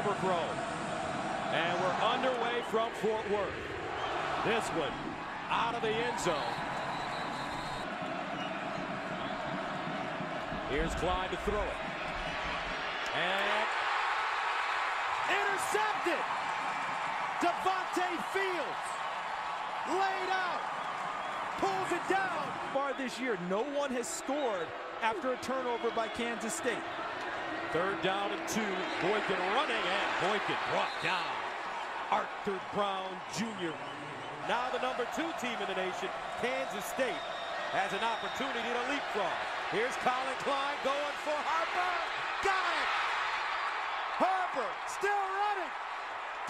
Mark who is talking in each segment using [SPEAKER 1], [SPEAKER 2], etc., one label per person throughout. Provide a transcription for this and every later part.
[SPEAKER 1] overthrow. And we're underway from Fort Worth. This one out of the end zone. Here's Clyde to throw it. And intercepted. Devonte Fields laid out. Pulls it down.
[SPEAKER 2] Far this year, no one has scored after a turnover by Kansas State.
[SPEAKER 1] Third down and two. Boykin running and Boykin brought down. Arthur Brown Jr. Now the number two team in the nation, Kansas State, has an opportunity to leapfrog. Here's Collin Klein going for Harper. Got it! Harper still running.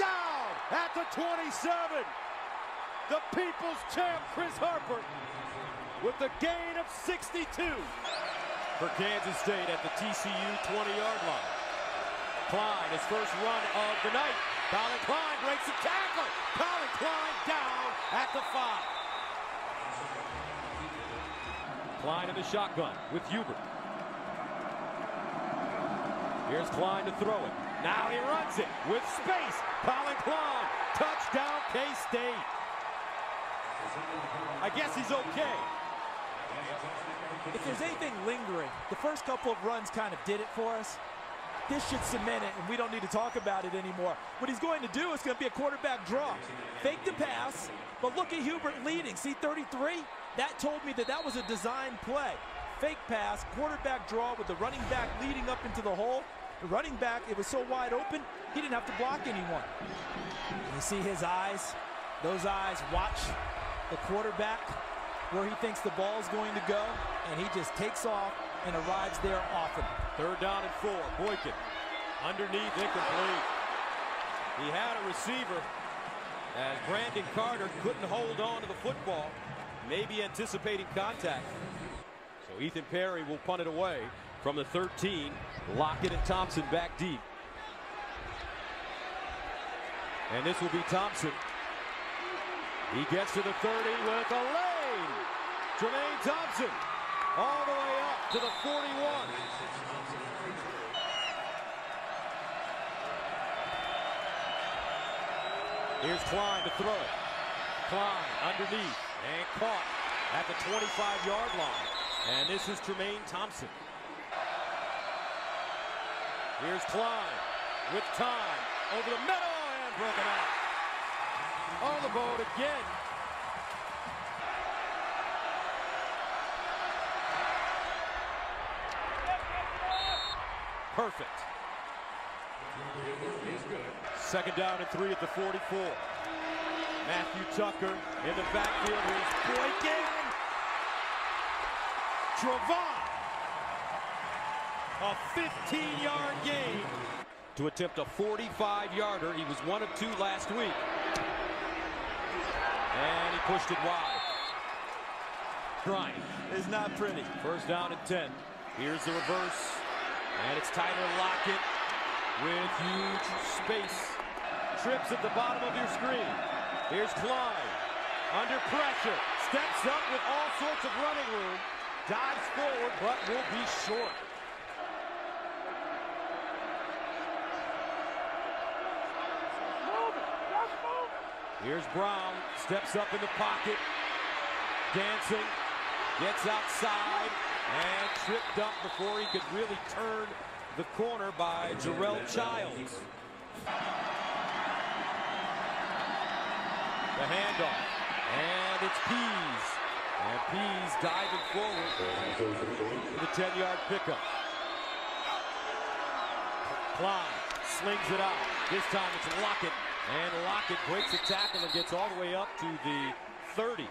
[SPEAKER 1] Down at the 27. The people's champ, Chris Harper, with a gain of 62 for Kansas State at the TCU 20-yard line. Klein, his first run of the night. Collin Klein breaks the tackle. Collin Klein down at the five. Klein in the shotgun with Hubert. Here's Klein to throw it. Now he runs it with space. Collin Klein, touchdown K-State. I guess he's okay.
[SPEAKER 2] If there's anything lingering, the first couple of runs kind of did it for us. This should cement it, and we don't need to talk about it anymore. What he's going to do is going to be a quarterback draw. Fake the pass, but look at Hubert leading. See 33? That told me that that was a design play. Fake pass, quarterback draw with the running back leading up into the hole. The running back, it was so wide open, he didn't have to block anyone. You see his eyes? Those eyes watch the quarterback where he thinks the ball is going to go, and he just takes off and arrives there often.
[SPEAKER 1] Third down and four. Boykin underneath, incomplete. He had a receiver as Brandon Carter couldn't hold on to the football, maybe anticipating contact. So Ethan Perry will punt it away from the 13. Lockett and Thompson back deep. And this will be Thompson. He gets to the 30 with a lane. Tramaine Thompson all the way up to the 41. Here's Klein to throw it. Klein underneath and caught at the 25-yard line. And this is Tramaine Thompson. Here's Klein with time over the middle and broken out. On the board again. Perfect. Second down and three at the 44. Matthew Tucker in the backfield. Here's Boykin. Travon. A 15-yard gain to attempt a 45-yarder. He was one of two last week. And he pushed it wide. Trying.
[SPEAKER 2] It's not pretty.
[SPEAKER 1] First down and 10. Here's the reverse. And it's Tyler Lockett with huge space. Trips at the bottom of your screen. Here's Klein. Under pressure. Steps up with all sorts of running room. Dives forward, but will be short. Here's Brown. Steps up in the pocket. Dancing. Gets outside. And tripped up before he could really turn the corner by Jarrell Childs. The handoff. And it's Pease. And Pease diving forward for the 10-yard pickup. Klein slings it out. This time it's Lockett. And Lockett breaks the tackle and gets all the way up to the 30.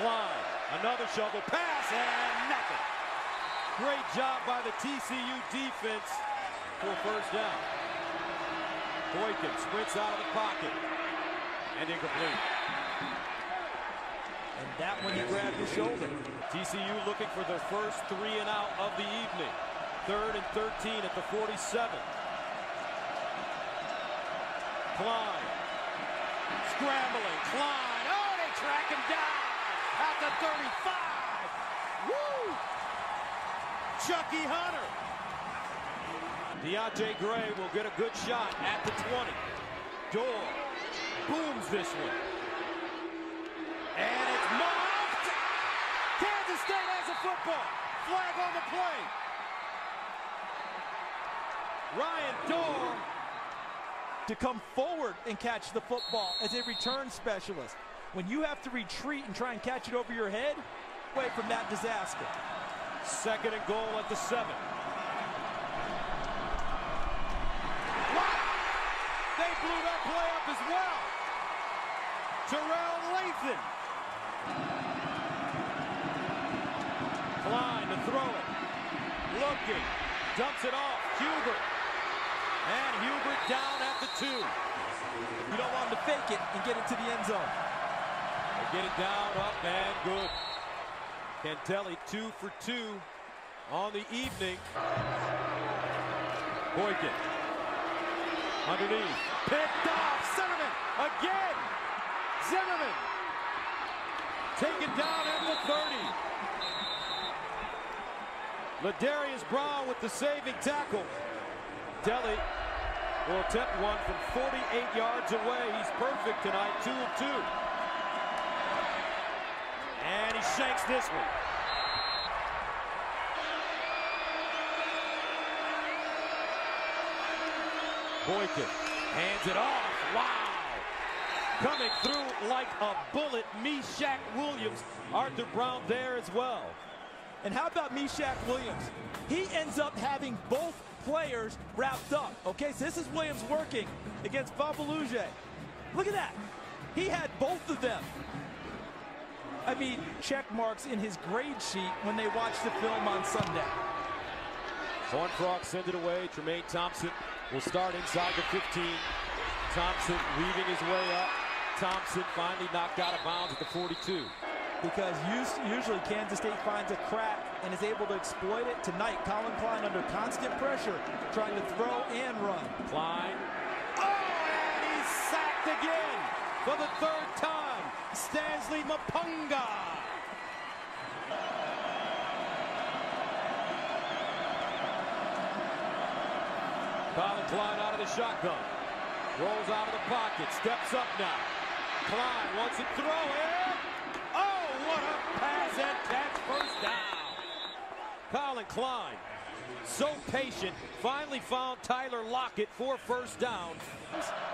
[SPEAKER 1] Klein, another shovel pass and nothing. Great job by the TCU defense for first down. Boykin sprints out of the pocket and incomplete.
[SPEAKER 2] And that one he grabbed his shoulder.
[SPEAKER 1] TCU looking for their first three and out of the evening. Third and 13 at the 47. Klein. Scrambling. Klein. Oh, they track him down. At the 35. Woo! Chucky Hunter. Deontay Gray will get a good shot at the 20. Doerr booms this one. And it's muffed. Kansas State has a football. Flag on the play. Ryan Doerr
[SPEAKER 2] to come forward and catch the football as a return specialist. When you have to retreat and try and catch it over your head, away from that disaster.
[SPEAKER 1] Second and goal at the seven. They blew that play up as well. Terrell Lathan. Klein to throw it. Looking. Dumps it off. Hubert. And Hubert down at the two.
[SPEAKER 2] You don't want him to fake it and get into the end zone.
[SPEAKER 1] Get it down, up, and good. Cantele two for two on the evening. Boykin underneath. Picked off. Zimmerman again. Zimmerman taken down at the 30. Ladarius Brown with the saving tackle. Delhi will attempt one from 48 yards away. He's perfect tonight, 2 of 2 really shakes this one. Boykin hands it off. Wow. Coming through like a bullet, Meshak Williams. Arthur Brown there as well.
[SPEAKER 2] And how about Meshak Williams? He ends up having both players wrapped up. Okay, so this is Williams working against Fabuluje. Look at that. He had both of them. I mean, check marks in his grade sheet when they watch the film on Sunday.
[SPEAKER 1] Horn Frogs send it away. Tramaine Thompson will start inside the 15. Thompson weaving his way up. Thompson finally knocked out of bounds at the 42.
[SPEAKER 2] Because usually Kansas State finds a crack and is able to exploit it. Tonight, Collin Klein under constant pressure, trying to throw and run.
[SPEAKER 1] Klein. Oh, and he's sacked again for the third time. Stanley Mapunga. Collin Klein out of the shotgun. Rolls out of the pocket. Steps up now. Klein wants to throw it. Oh, what a pass and catch. First down. Collin Klein, so patient, finally found Tyler Lockett for first down.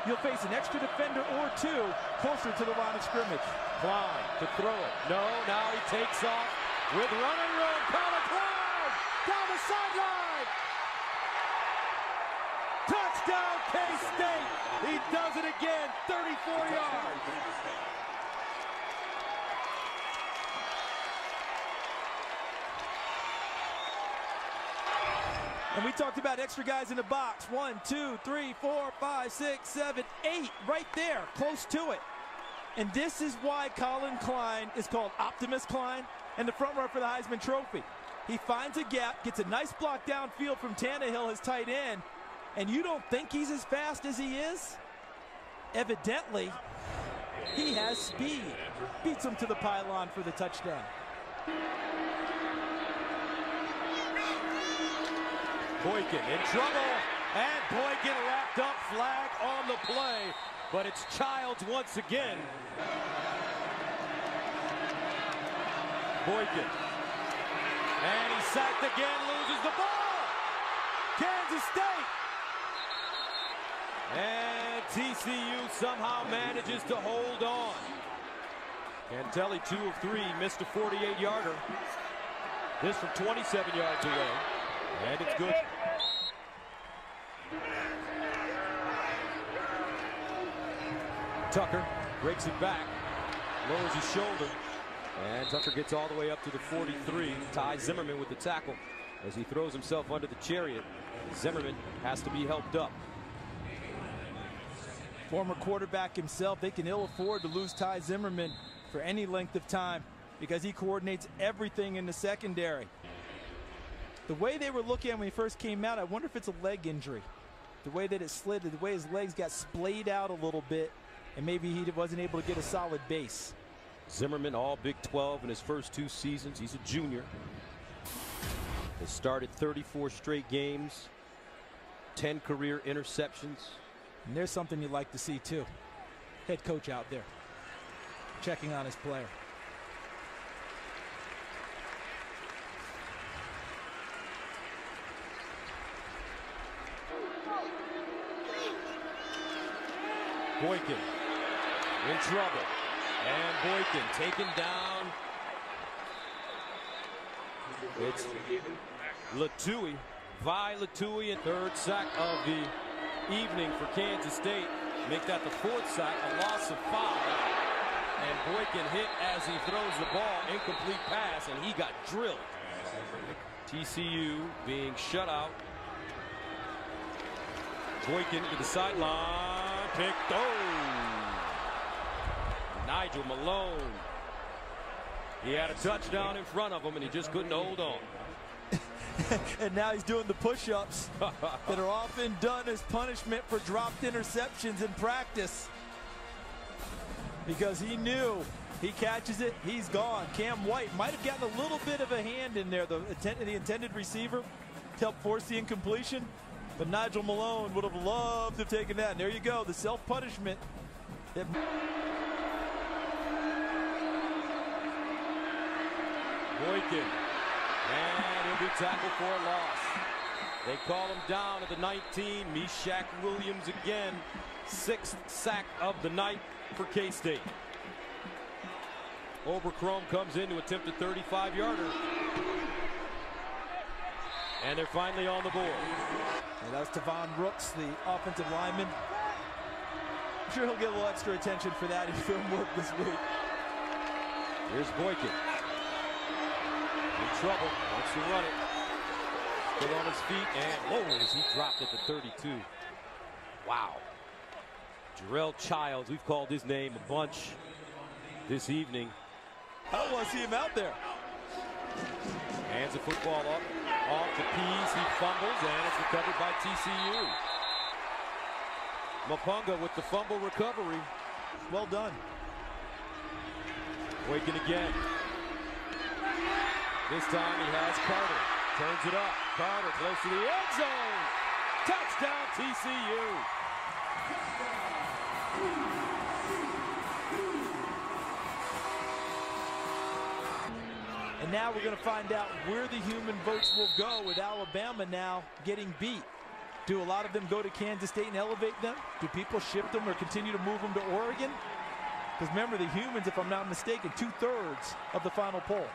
[SPEAKER 2] You'll face an extra defender or two closer to the line of scrimmage.
[SPEAKER 1] Klein to throw it. No, now he takes off with running room. Collin Klein down the sideline. Touchdown K-State. He does it again, 34 yards.
[SPEAKER 2] And we talked about extra guys in the box. One, two, three, four, five, six, seven, eight. Right there, close to it. And this is why Collin Klein is called Optimus Klein and the front runner for the Heisman Trophy. He finds a gap, gets a nice block downfield from Tannahill, his tight end, and you don't think he's as fast as he is? Evidently, he has speed. Beats him to the pylon for the touchdown.
[SPEAKER 1] Boykin in trouble, and Boykin wrapped up flag on the play, but it's Childs once again. Boykin, and he's sacked again, loses the ball. Kansas State. And TCU somehow manages to hold on. Cantele, two of three, missed a 48-yarder. This from 27 yards away. And it's good. Tucker breaks it back, lowers his shoulder, and Tucker gets all the way up to the 43. Ty Zimmerman with the tackle as he throws himself under the chariot. Zimmerman has to be helped up.
[SPEAKER 2] Former quarterback himself, they can ill afford to lose Ty Zimmerman for any length of time because he coordinates everything in the secondary. The way they were looking at when he first came out, I wonder if it's a leg injury. The way that it slid, the way his legs got splayed out a little bit, and maybe he wasn't able to get a solid base.
[SPEAKER 1] Zimmerman, all Big 12 in his first two seasons. He's a junior. Has started 34 straight games, 10 career interceptions.
[SPEAKER 2] And there's something you like to see too. Head coach out there checking on his player.
[SPEAKER 1] Boykin in trouble. And Boykin taken down. It's Lutui. Vai Lutui, and third sack of the evening for Kansas State. Make that the fourth sack, a loss of five. And Boykin hit as he throws the ball. Incomplete pass, and he got drilled. TCU being shut out. Boykin to the sideline. Picked. Oh! Nigel Malone. He had a touchdown in front of him, and he just couldn't hold on.
[SPEAKER 2] and now he's doing the push-ups that are often done as punishment for dropped interceptions in practice. Because he knew he catches it, he's gone. Cam White might have gotten a little bit of a hand in there, the, the intended receiver, to help force the incompletion. But Nigel Malone would have loved to have taken that. And there you go, the self-punishment.
[SPEAKER 1] Boykin. And he'll be tackled for a loss. They call him down at the 19. Meshak Williams again. Sixth sack of the night for K-State. Oberkrom comes in to attempt a 35-yarder. And they're finally on the board.
[SPEAKER 2] And that's Tavon Brooks, the offensive lineman. I'm sure he'll get a little extra attention for that in film work this week.
[SPEAKER 1] Here's Boykin In trouble. Wants to run it. Still on his feet, and whoa, as he dropped at the 32. Wow. Jarrell Childs, we've called his name a bunch this evening.
[SPEAKER 2] I don't want to see him out there.
[SPEAKER 1] Hands the football up, off the Pease, he fumbles, and it's recovered by TCU. Mapunga with the fumble recovery.
[SPEAKER 2] Well done.
[SPEAKER 1] Waking again. This time he has Carter. Turns it up. Carter close to the end zone. Touchdown TCU.
[SPEAKER 2] And now we're going to find out where the human votes will go with Alabama now getting beat. Do a lot of them go to Kansas State and elevate them? Do people shift them or continue to move them to Oregon? Because remember, the humans, if I'm not mistaken, two-thirds of the final poll.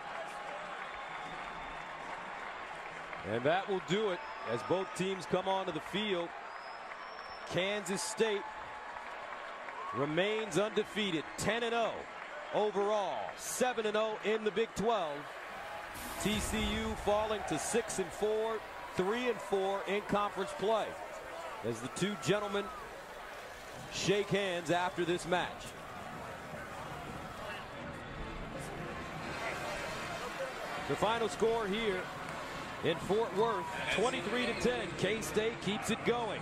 [SPEAKER 1] And that will do it as both teams come onto the field. Kansas State remains undefeated, 10-0 overall, 7-0 in the Big 12. TCU falling to 6 and 4, 3 and 4 in conference play. As the two gentlemen shake hands after this match. The final score here in Fort Worth, 23 to 10. K-State keeps it going.